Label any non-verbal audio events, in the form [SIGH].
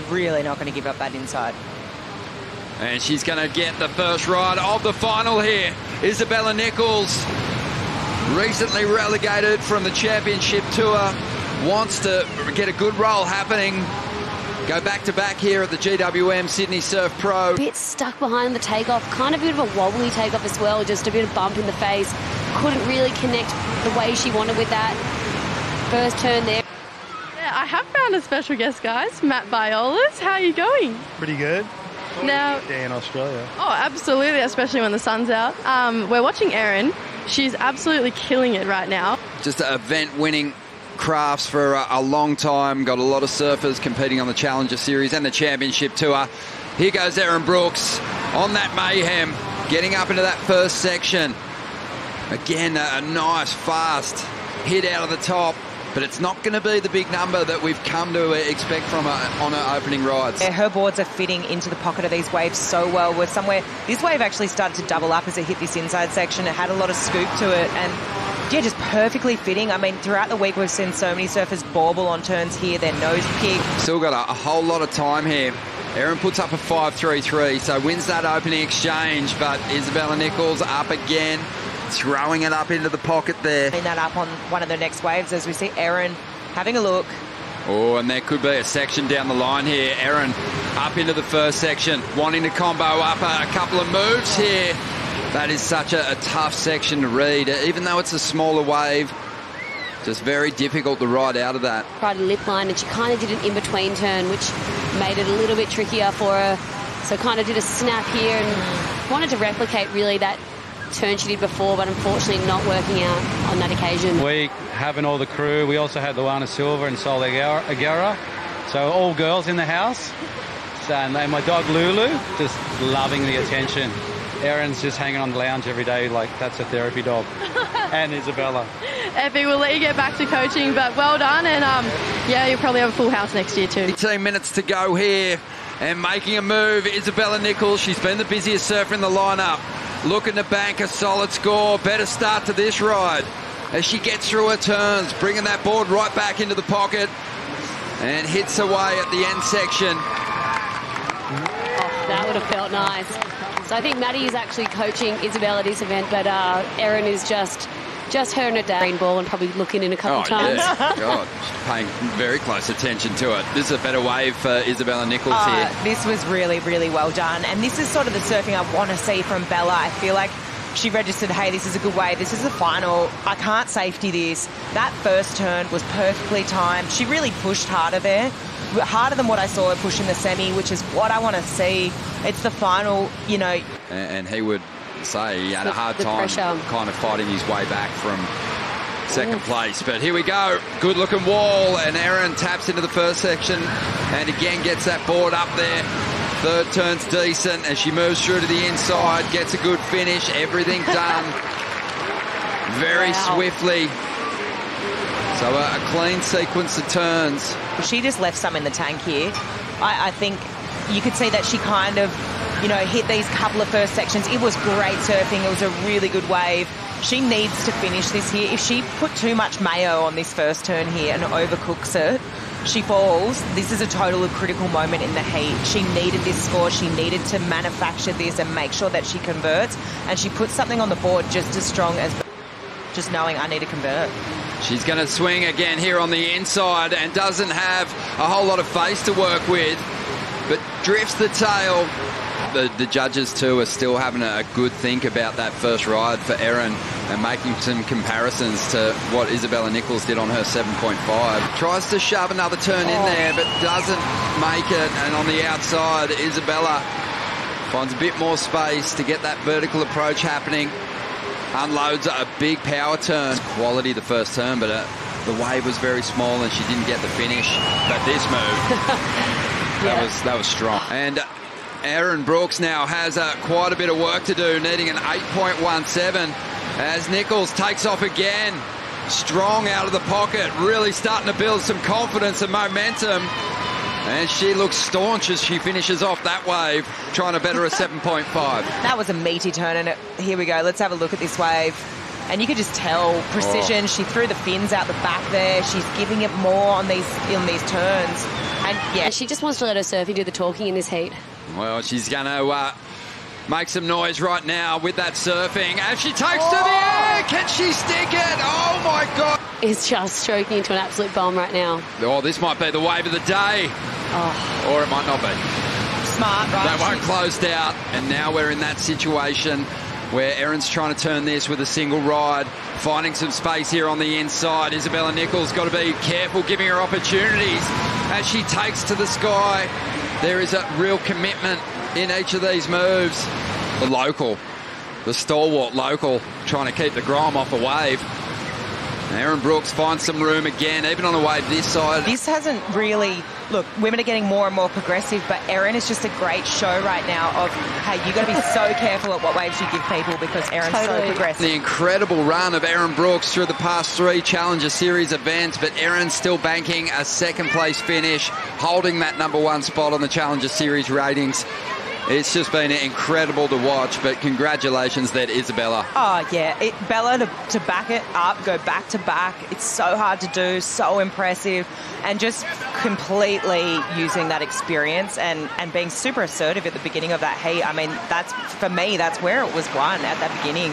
you're really not going to give up that inside. And she's going to get the first ride of the final here. Isabella Nichols, recently relegated from the championship tour, wants to get a good roll happening. Go back to back here at the GWM Sydney Surf Pro. Bit stuck behind the takeoff, kind of a bit of a wobbly takeoff as well, just a bit of bump in the face. Couldn't really connect the way she wanted with that first turn there. Yeah, I have found a special guest, guys. Matt Violas. How are you going? Pretty good. Now, Day in Australia. oh, absolutely, especially when the sun's out. Um, we're watching Erin. She's absolutely killing it right now. Just an event winning crafts for a, a long time. Got a lot of surfers competing on the Challenger Series and the Championship Tour. Here goes Erin Brooks on that mayhem, getting up into that first section. Again, a, a nice, fast hit out of the top, but it's not going to be the big number that we've come to uh, expect from her on her opening rides. Yeah, her boards are fitting into the pocket of these waves so well. We're somewhere, this wave actually started to double up as it hit this inside section. It had a lot of scoop to it and yeah, just perfectly fitting. I mean, throughout the week, we've seen so many surfers bauble on turns here, their nose kick. Still got a, a whole lot of time here. Erin puts up a 5-3-3, so wins that opening exchange, but Isabella Nichols up again, throwing it up into the pocket there. Clean that up on one of the next waves as we see Erin having a look. Oh, and there could be a section down the line here. Erin up into the first section, wanting to combo up a, a couple of moves here. That is such a, a tough section to read, even though it's a smaller wave. Just very difficult to ride out of that. Tried a lip line and she kind of did an in-between turn, which made it a little bit trickier for her. So kind of did a snap here and wanted to replicate really that turn she did before, but unfortunately not working out on that occasion. We having all the crew. We also had Luana Silva and Sol Aguirre, Aguirre. so all girls in the house. So, and then my dog Lulu, just loving the attention. Erin's just hanging on the lounge every day like that's a therapy dog. [LAUGHS] and Isabella. Effie, we'll let you get back to coaching, but well done. And um, yeah, you'll probably have a full house next year too. 18 minutes to go here. And making a move, Isabella Nichols. She's been the busiest surfer in the lineup. Looking to bank a solid score. Better start to this ride as she gets through her turns, bringing that board right back into the pocket and hits away at the end section. Oh, that would have felt nice. So I think Maddie is actually coaching Isabel at this event, but uh, Erin is just just her and her dad green ball and probably looking in a couple Oh, of times. yeah. [LAUGHS] God, she's paying very close attention to it. This is a better wave for Isabella Nichols Uh, here. this was really, really well done. And this is sort of the surfing I want to see from Bella. I feel like she registered, hey, this is a good wave. This is the final. I can't safety this. That first turn was perfectly timed. She really pushed harder there. Harder than what I saw her push in the semi, which is what I want to see. It's the final, you know, And, and he would say he had a hard time kind of fighting his way back from second place. But here we go. Good looking wall. And Erin taps into the first section and again gets that board up there. Third turn's decent as she moves through to the inside, gets a good finish, everything [LAUGHS] done very Wow. swiftly. So a, a clean sequence of turns. she just left some in the tank here. I, I think you could see that she kind of, you know, hit these couple of first sections. It was great surfing. It was a really good wave. She needs to finish this here. If she put too much mayo on this first turn here and overcooks it, she falls. This is a totally critical moment in the heat. She needed this score. She needed to manufacture this and make sure that she converts. And she puts something on the board just as strong as just knowing I need to convert. She's going to swing again here on the inside and doesn't have a whole lot of face to work with, but drifts the tail. The, the judges, too, are still having a, good think about that first ride for Erin and making some comparisons to what Isabella Nichols did on her 7.5. Tries to shove another turn in there, but doesn't make it. And on the outside, Isabella finds a bit more space to get that vertical approach happening unloads a big power turn. Quality the first turn, but uh, the wave was very small and she didn't get the finish. But this move, [LAUGHS] that was that was strong. And uh, Erin Brooks now has uh, quite a bit of work to do, needing an 8.17 as Nichols takes off again. Strong out of the pocket, really starting to build some confidence and momentum. And she looks staunch as she finishes off that wave, trying to better a [LAUGHS] 7.5. That was a meaty turn, and it, here we go. Let's have a look at this wave. And you could just tell precision. She threw the fins out the back there. She's giving it more on these in these turns. And yeah, she just wants to let her surfing do the talking in this heat. Well, she's going to uh, make some noise right now with that surfing. As she takes to the air, can she stick it? Oh my God! Is just stroking into an absolute bomb right now. Oh, this might be the wave of the day, Oh, or it might not be. smart, right? That one She's- closed out, and now we're in that situation where Erin's trying to turn this with a single ride, finding some space here on the inside. Isabella Nichols got to be careful giving her opportunities as she takes to the sky. There is a real commitment in each of these moves. The local, the stalwart local, trying to keep the Grom off a wave. Erin Brooks finds some room again, even on a wave this side. This hasn't really look. Women are getting more and more progressive, but Erin is just a great show right now. Of hey, you've got to be so [LAUGHS] careful at what waves you give people because Erin's so progressive. The incredible run of Erin Brooks through the past three Challenger Series events, but Erin still banking a second place finish, holding that number one spot on the Challenger Series ratings. It's just been incredible to watch, but congratulations there to Isabella. Oh yeah, it, Bella to, to back it up, go back to back. It's so hard to do, so impressive, and just completely using that experience and and being super assertive at the beginning of that heat. I mean, that's for me, that's where it was won at that beginning.